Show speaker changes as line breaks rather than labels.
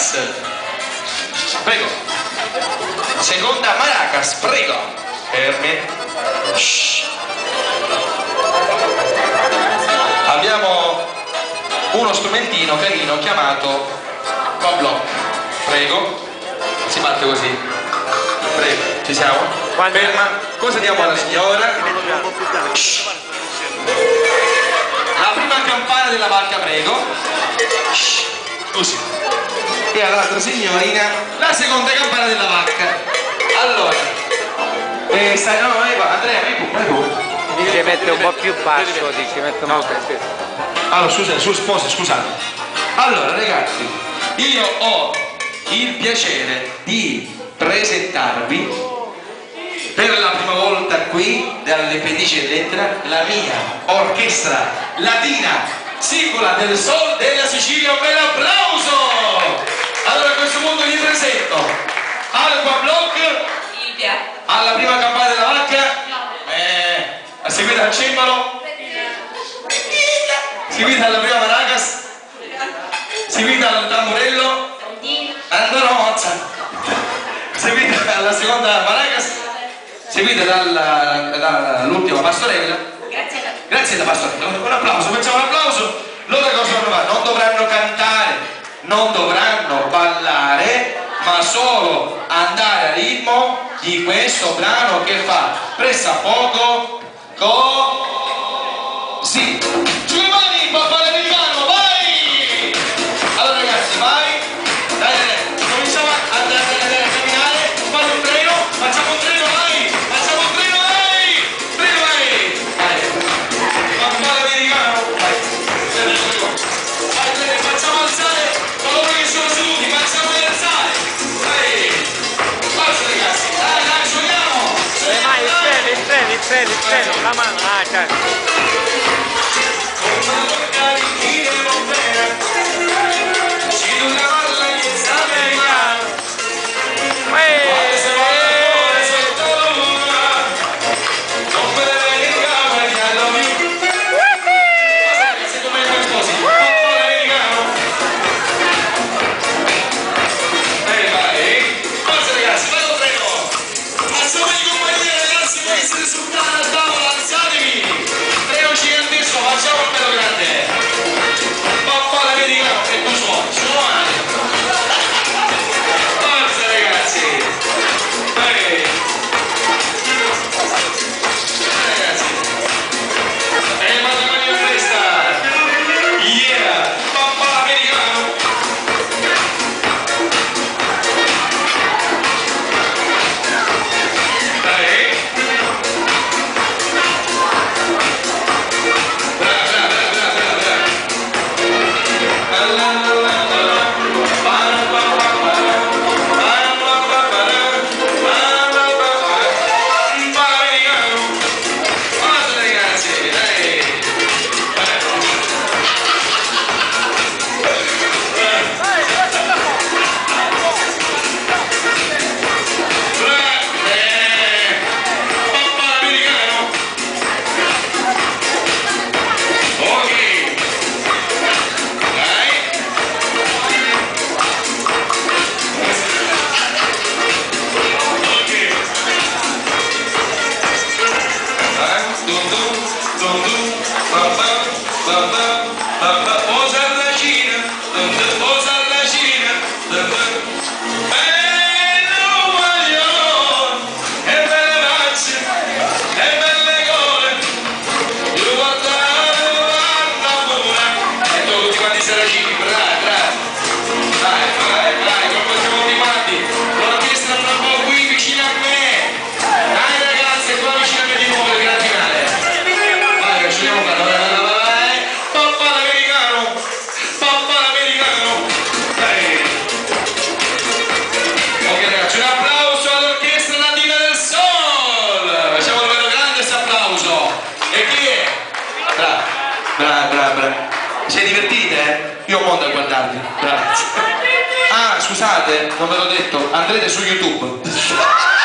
Maracas. Prego. Seconda Maracas, prego. Fermi. Shh. Abbiamo uno strumentino carino chiamato Coblock. Prego. Si batte così. Prego, ci siamo? Ferma. Cosa diamo alla signora? Shh. La prima campana della vacca, prego. Shh. Scusi. E all'altra signorina la seconda campana della vacca. Allora. Eh, stai, no, no, eh, Andrea, vai tu, vai tu.
Ci mette un po' più basso, ci mette un po' più.
Allora, scusa, su, sposa, scusate. Allora, ragazzi, io ho il piacere di presentarvi per la prima volta qui dalle Pedici Elettra la mia orchestra latina Sicola del Sol della Sicilia. Un bel applauso! Allora a questo punto vi presento Alba Block.
Silvia.
alla prima campana della vacca, eh, seguita al cembalo, seguita alla prima maracas, seguita al tamburello. Andoro Mozza, seguita alla seconda maracas, seguita dall'ultima pastorella.
Grazie. A
alla pastorella, un applauso, facciamo un applauso. Loro cosa dovranno fare? Non dovranno cantare, non dovranno ma solo andare a ritmo di questo brano che fa pressa poco così.
Il treno, il treno, il treno, la mano, ah, cioè.
Eh? Io ho un mondo a guardarvi. Grazie. Ah, scusate, non ve l'ho detto, andrete su YouTube.